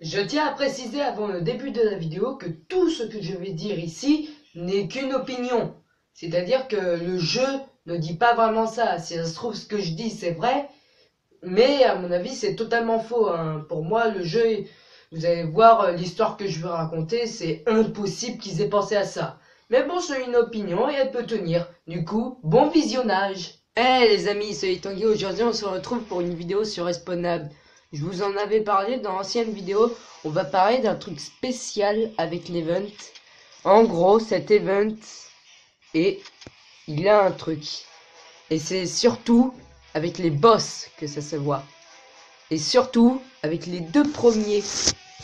Je tiens à préciser avant le début de la vidéo que tout ce que je vais dire ici n'est qu'une opinion. C'est-à-dire que le jeu ne dit pas vraiment ça. Si ça se trouve, ce que je dis, c'est vrai. Mais à mon avis, c'est totalement faux. hein. Pour moi, le jeu, vous allez voir euh, l'histoire que je veux raconter, c'est impossible qu'ils aient pensé à ça. Mais bon, c'est une opinion et elle peut tenir. Du coup, bon visionnage. Eh les amis, c'est Tanguy. Aujourd'hui, on se retrouve pour une vidéo sur Respawnable. Je vous en avais parlé dans l'ancienne vidéo. On va parler d'un truc spécial avec l'event. En gros, cet event et il a un truc. Et c'est surtout avec les boss que ça se voit. Et surtout avec les deux premiers.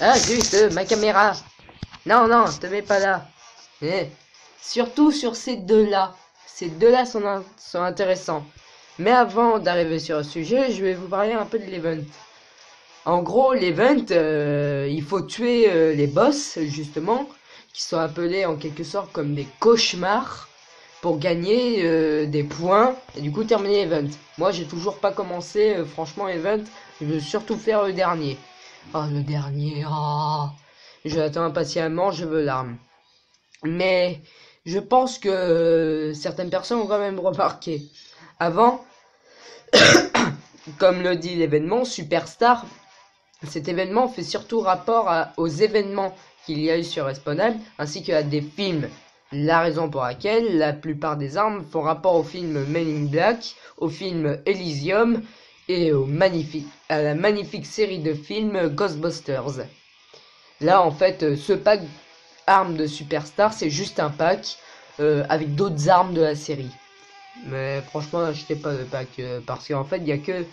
Ah juste euh, ma caméra. Non non, te mets pas là. Eh. Surtout sur ces deux-là. Ces deux-là sont, sont intéressants. Mais avant d'arriver sur le sujet, je vais vous parler un peu de l'event. En gros, l'event, euh, il faut tuer euh, les boss, justement, qui sont appelés en quelque sorte comme des cauchemars, pour gagner euh, des points et du coup terminer l'event. Moi, j'ai toujours pas commencé, franchement, event. Je veux surtout faire le dernier. Oh, le dernier, oh. Je l'attends impatiemment, je veux l'arme. Mais je pense que certaines personnes ont quand même remarqué. Avant, comme le dit l'événement, Superstar, cet événement fait surtout rapport aux événements qu'il y a eu sur Respawnable, ainsi qu'à des films. La raison pour laquelle la plupart des armes font rapport au film Men in Black, au film Elysium et à la magnifique série de films Ghostbusters. Là, en fait, ce pack armes de Superstar, c'est juste un pack euh, avec d'autres armes de la série. Mais franchement, achetez pas le pack parce qu'en fait, il y a que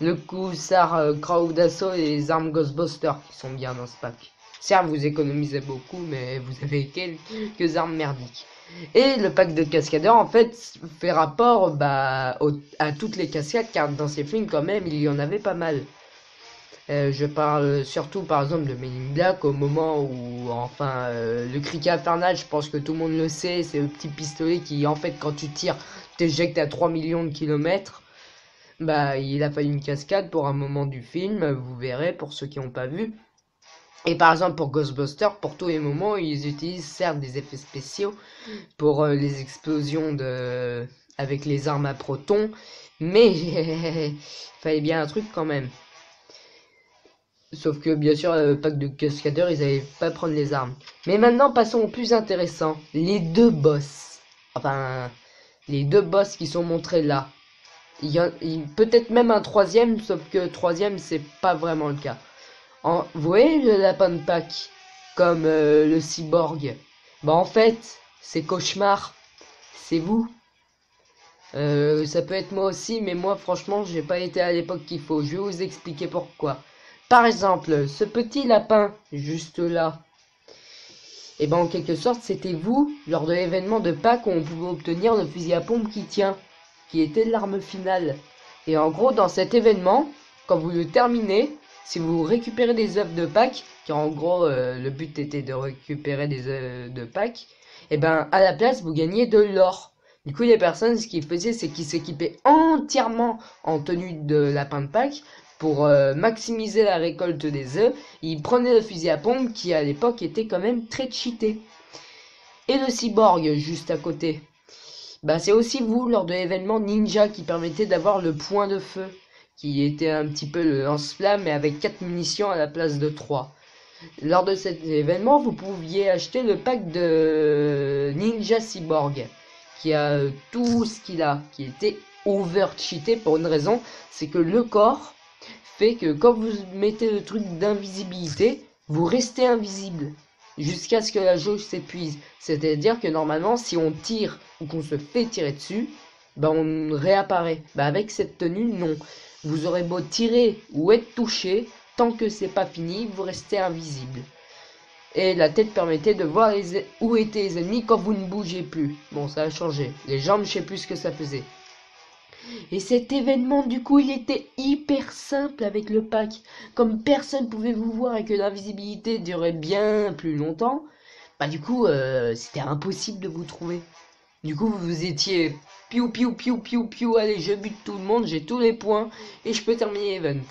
le Coussar euh, Crowd d'assaut et les armes Ghostbusters qui sont bien dans ce pack. Certes, vous économisez beaucoup, mais vous avez quelques armes merdiques. Et le pack de cascadeurs, en fait, fait rapport bah, à toutes les cascades, car dans ces films, quand même, il y en avait pas mal. Euh, je parle surtout, par exemple, de Men in Black, au moment où, enfin, euh, le criquet infernal, je pense que tout le monde le sait, c'est le petit pistolet qui, en fait, quand tu tires, t'éjecte à 3 millions de kilomètres. Bah, il a fallu une cascade pour un moment du film, vous verrez, pour ceux qui n'ont pas vu. Et par exemple pour Ghostbusters, pour tous les moments, ils utilisent certes des effets spéciaux pour euh, les explosions de avec les armes à protons, mais il fallait bien un truc quand même. Sauf que bien sûr, le pack de cascadeurs, ils allaient pas prendre les armes. Mais maintenant, passons au plus intéressant, les deux boss. Enfin, les deux boss qui sont montrés là. Il peut-être même un troisième, sauf que troisième, c'est pas vraiment le cas. Vous voyez le lapin de Pâques comme euh, le cyborg? Bah en fait, c'est cauchemar. C'est vous. Euh, ça peut être moi aussi, mais moi franchement, j'ai pas été à l'époque qu'il faut. Je vais vous expliquer pourquoi. Par exemple, ce petit lapin juste là. Et ben en quelque sorte, c'était vous lors de l'événement de Pâques où on pouvait obtenir le fusil à pompe qui tient, qui était l'arme finale. Et en gros, dans cet événement, quand vous le terminez, si vous récupérez des œufs de Pâques, car en gros euh, le but était de récupérer des œufs de Pâques, et ben à la place vous gagnez de l'or. Du coup les personnes ce qu'ils faisaient c'est qu'ils s'équipaient entièrement en tenue de lapin de Pâques pour euh, maximiser la récolte des œufs. Ils prenaient le fusil à pompe qui à l'époque était quand même très cheaté. Et le cyborg juste à côté. Bah c'est aussi vous lors de l'événement ninja qui permettait d'avoir le point de feu qui était un petit peu le lance-flamme mais avec 4 munitions à la place de 3. Lors de cet événement, vous pouviez acheter le pack de Ninja Cyborg qui a euh, tout ce qu'il a, qui était over cheaté pour une raison, c'est que le corps fait que quand vous mettez le truc d'invisibilité, vous restez invisible jusqu'à ce que la jauge s'épuise. C'est-à-dire que normalement, si on tire ou qu'on se fait tirer dessus, bah on réapparaît. Bah avec cette tenue, non. Vous aurez beau tirer ou être touché, tant que c'est pas fini, vous restez invisible. Et la tête permettait de voir les- où étaient les ennemis quand vous ne bougez plus. Bon, ça a changé. Les jambes, je sais plus ce que ça faisait. Et cet événement, du coup, il était hyper simple avec le pack. Comme personne pouvait vous voir et que l'invisibilité durait bien plus longtemps, bah du coup, euh, c'était impossible de vous trouver. Du coup, vous étiez piou piou piou piou piou, allez, je bute tout le monde, j'ai tous les points et je peux terminer l'event.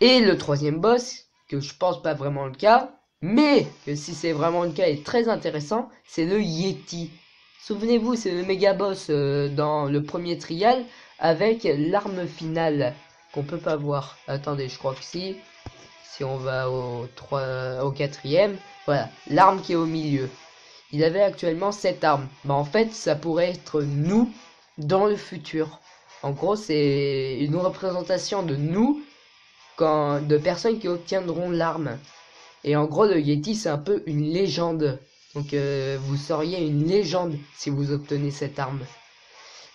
Et le troisième boss, que je pense pas vraiment le cas, mais que si c'est vraiment le cas est très intéressant, c'est le Yeti. Souvenez-vous, c'est le méga boss euh, dans le premier trial avec l'arme finale qu'on peut pas voir. Attendez, je crois que si, si on va au 3, au quatrième, voilà, l'arme qui est au milieu. Il avait actuellement cette arme. Bah en fait, ça pourrait être nous dans le futur. En gros, c'est une représentation de nous quand de personnes qui obtiendront l'arme. Et en gros, le Yeti, c'est un peu une légende. Donc, euh, vous seriez une légende si vous obtenez cette arme.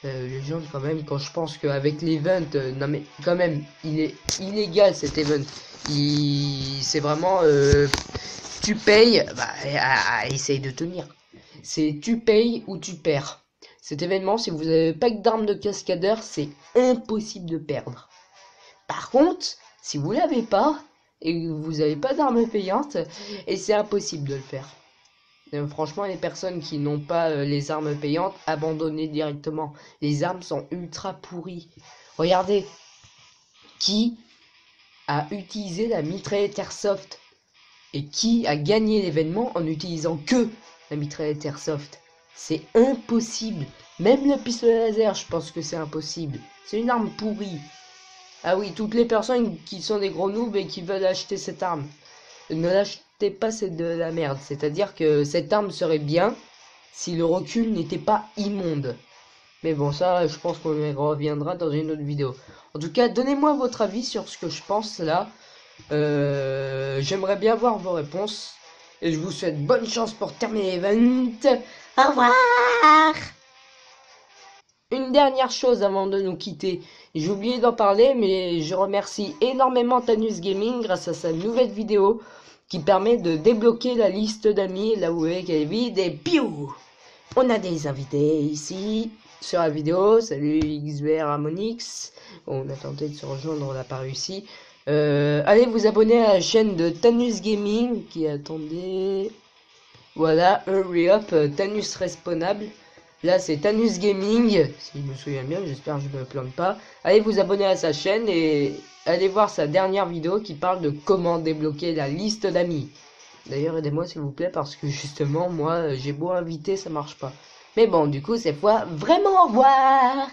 Euh, légende quand même, quand je pense qu'avec l'event, euh, non mais quand même, il est illégal cet event. C'est vraiment, tu payes, bah, essaye de tenir. C'est tu payes ou tu perds. Cet événement, si vous avez pas d'armes de cascadeur, c'est impossible de perdre. Par contre, si vous l'avez pas et que vous n'avez pas d'armes payantes, et c'est impossible de le faire. Euh, franchement, les personnes qui n'ont pas euh, les armes payantes, abandonnez directement. Les armes sont ultra pourries. Regardez, qui a utilisé la mitraillette Airsoft et qui a gagné l'événement en utilisant que la mitraillette Airsoft? C'est impossible. Même le pistolet laser, je pense que c'est impossible. C'est une arme pourrie. Ah oui, toutes les personnes qui sont des gros noobs et qui veulent acheter cette arme, ne l'achetez pas, c'est de la merde. C'est-à-dire que cette arme serait bien si le recul n'était pas immonde. Mais bon, ça, je pense qu'on y reviendra dans une autre vidéo. En tout cas, donnez-moi votre avis sur ce que je pense là. Euh, J'aimerais bien voir vos réponses. Et je vous souhaite bonne chance pour terminer l'event. Au revoir Une dernière chose avant de nous quitter. J'ai oublié d'en parler, mais je remercie énormément Tanus Gaming grâce à sa nouvelle vidéo qui permet de débloquer la liste d'amis là où est est vide et piou On a des invités ici sur la vidéo. Salut XVR Harmonix. on a tenté de se rejoindre, on n'a pas réussi. Euh, allez vous abonner à la chaîne de Tanus Gaming qui attendait. Voilà, hurry up, Tanus Respawnable. Là, c'est Tanus Gaming, si je me souviens bien, j'espère que je ne me plante pas. Allez vous abonner à sa chaîne et allez voir sa dernière vidéo qui parle de comment débloquer la liste d'amis. D'ailleurs, aidez-moi s'il vous plaît, parce que justement, moi, j'ai beau inviter, ça marche pas. Mais bon, du coup, cette fois, vraiment au revoir